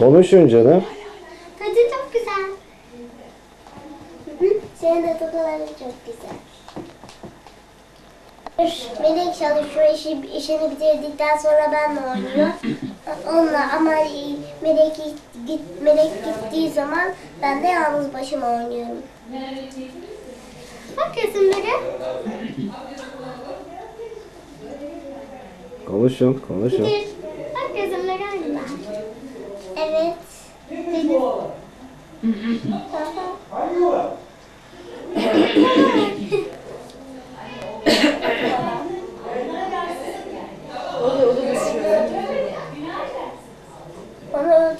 Konuşun canım. Tadı çok güzel. Senin de tadıların çok güzel. Melek çalışıyor, işi, işini bitirdikten sonra ben de oynuyor. Onunla ama Melek git Melek gittiği zaman ben de yalnız başıma oynuyorum. Bak resimlere. Konuşun, konuşun. Bitir. Bak resimlere aynı Evet. Benim. Bana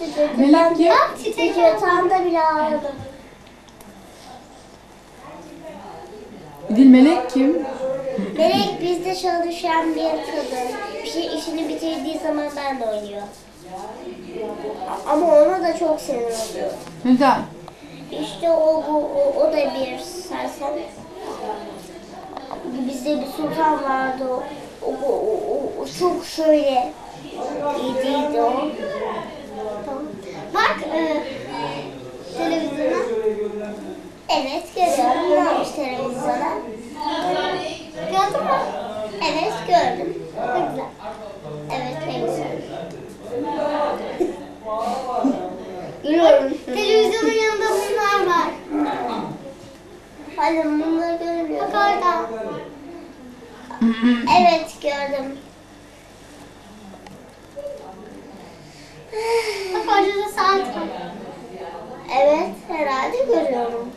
Melek ya. bak çiçek yatağında bile ağladım. İdil Melek kim? Melek bizde çalışan bir kadın. Bir şey işini bitirdiği zaman ben de oynuyor. Ama ona da çok sinir oluyor. Neden? İşte o, o, o, da bir sersem. Bizde bir sultan vardı. O, o, o, o, çok şöyle iyiydi o. Bak e, televizyona. Evet görüyorum. Ne olmuş televizyona? Gördün mü? Evet gördüm. Ne güzel. Evet ne güzel. Görüyorum. Televizyonun yanında bunlar var. Hadi bunları görmüyorum. Bak orada. evet gördüm. Bak orada da saat var. Evet herhalde görüyorum.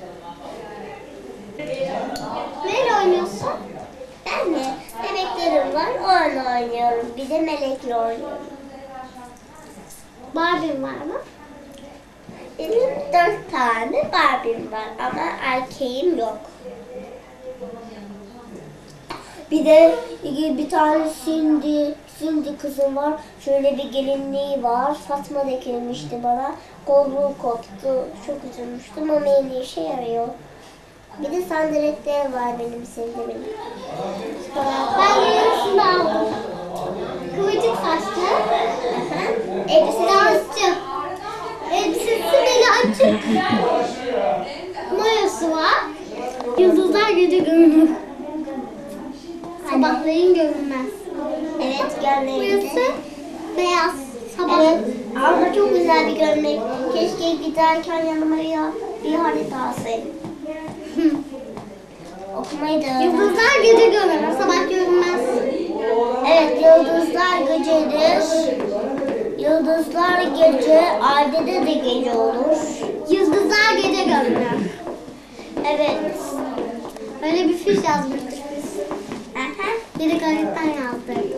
Neyle oynuyorsun? Ben mi? Bebeklerim var, onunla oynuyorum. Bir de melekle oynuyorum. Barbie'm var mı? Benim dört tane Barbie'm var ama erkeğim yok. Bir de bir tane Cindy, Cindy kızım var. Şöyle bir gelinliği var. Fatma dikilmişti bana. Kolluğu koptu. Çok üzülmüştüm ama yine işe yarıyor. Bir de sandaletler var benim sevdiğim. Ben yarısını aldım. Kıvırcık saçlı. Elbise dansçı. Elbisesi beli açık. Mayası var. Yıldızlar gece görünür. Sabahleyin görünmez. Burası beyaz. Sabah. Evet ama çok güzel bir gömlek. Keşke giderken yanıma ya bir harita alsaydım. Okumayı da. Yıldızlar gece görünür, sabah görünmez. Evet, yıldızlar gecedir. Yıldızlar gece, ayda de de gece olur. Yıldızlar gece görünür. Evet. Öyle bir fiş yazmıştık biz. Aha. Biri kayıttan yazdı. evet.